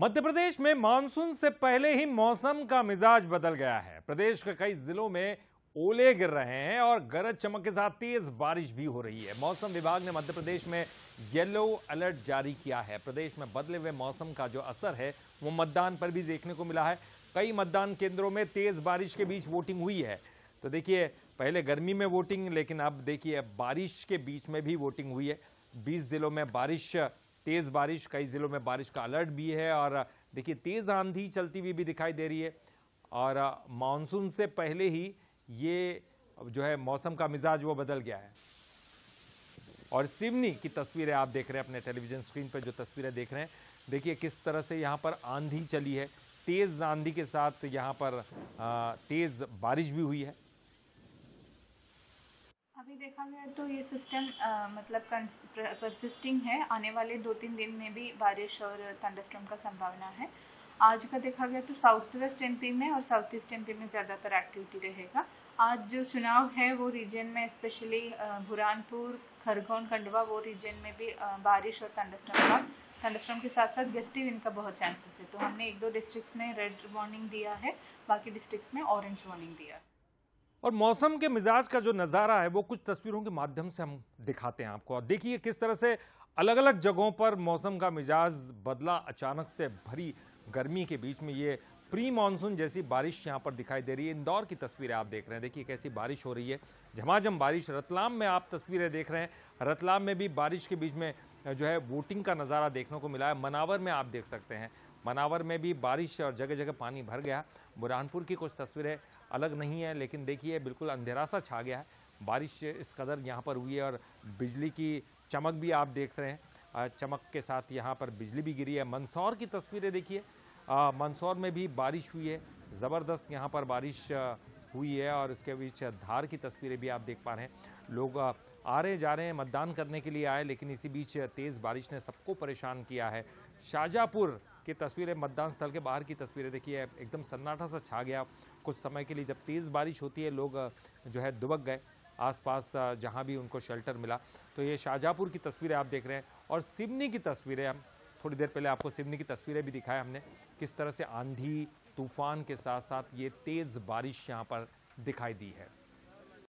मध्य प्रदेश में मानसून से पहले ही मौसम का मिजाज बदल गया है। प्रदेश के कई जिलों में ओले गिर रहे हैं और गरज चमक के साथ तेज बारिश भी हो रही है। मौसम विभाग ने मध्य प्रदेश में येलो अलर्ट जारी किया है। प्रदेश में बदले हुए मौसम का जो असर है, वो मतदान पर भी देखने को मिला है। कई मतदान केंद्रों में तेज बारिश के बीच वोटिंग हुई है। तो देखिए, पहले गर्मी में वोटिंग, लेकिन अब देखिए, बारिश के बीच में भी वोटिंग हुई है। बीस जिलों में बारिश तेज बारिश, कई जिलों में बारिश का अलर्ट भी है और देखिए, तेज आंधी चलती हुई भी दिखाई दे रही है। और मानसून से पहले ही ये जो है, मौसम का मिजाज वो बदल गया है। और सिवनी की तस्वीरें आप देख रहे हैं अपने टेलीविज़न स्क्रीन पर, जो तस्वीरें देख रहे हैं, देखिए, किस तरह से यहाँ पर आंधी चली है। तेज आंधी के साथ यहाँ पर तेज बारिश भी हुई है। अभी देखा गया तो ये सिस्टम मतलब परसिस्टिंग है। आने वाले दो तीन दिन में भी बारिश और थंडरस्टॉर्म का संभावना है। आज का देखा गया तो साउथ वेस्ट एमपी में और साउथ ईस्ट एमपी में ज़्यादातर एक्टिविटी रहेगा। आज जो चुनाव है, वो रीजन में स्पेशली बुरहानपुर, खरगोन, खंडवा, वो रीजन में भी बारिश और थंडरस्टॉर्म का थंडरस्टॉर्म के साथ साथ गस्टी विन का बहुत चांसेस है। तो हमने एक दो डिस्ट्रिक्ट्स में रेड वार्निंग दिया है, बाकी डिस्ट्रिक्ट्स में ऑरेंज वार्निंग दिया है। और मौसम के मिजाज का जो नज़ारा है, वो कुछ तस्वीरों के माध्यम से हम दिखाते हैं आपको। और देखिए किस तरह से अलग अलग जगहों पर मौसम का मिजाज बदला, अचानक से भरी गर्मी के बीच में ये प्री मानसून जैसी बारिश यहाँ पर दिखाई दे रही है। इंदौर की तस्वीरें आप देख रहे हैं। देखिए कैसी बारिश हो रही है। झमाझम बारिश, रतलाम में आप तस्वीरें देख रहे हैं। रतलाम में भी बारिश के बीच में जो है वोटिंग का नज़ारा देखने को मिला है। मनावर में आप देख सकते हैं। मनावर में भी बारिश और जगह जगह पानी भर गया। बुरहानपुर की कुछ तस्वीरें अलग नहीं है, लेकिन देखिए, बिल्कुल अंधेरा सा छा गया है। बारिश इस कदर यहाँ पर हुई है और बिजली की चमक भी आप देख रहे हैं। चमक के साथ यहाँ पर बिजली भी गिरी है। मंदसौर की तस्वीरें देखिए। मंदसौर में भी बारिश हुई है। ज़बरदस्त यहाँ पर बारिश हुई है और उसके बीच धार की तस्वीरें भी आप देख पा रहे हैं। लोग, आ रहे जा रहे हैं मतदान करने के लिए आए, लेकिन इसी बीच तेज़ बारिश ने सबको परेशान किया है। शाहजहाँपुर की तस्वीरें, मतदान स्थल के बाहर की तस्वीरें, देखिए, एकदम सन्नाटा सा छा गया। कुछ समय के लिए जब तेज़ बारिश होती है, लोग जो है, दुबक गए आसपास जहाँ भी उनको शेल्टर मिला। तो ये शाहजहाँपुर की तस्वीरें आप देख रहे हैं और सिवनी की तस्वीरें, हम थोड़ी देर पहले आपको सिवनी की तस्वीरें भी दिखाया हमने, किस तरह से आंधी तूफ़ान के साथ साथ ये तेज़ बारिश यहाँ पर दिखाई दी है।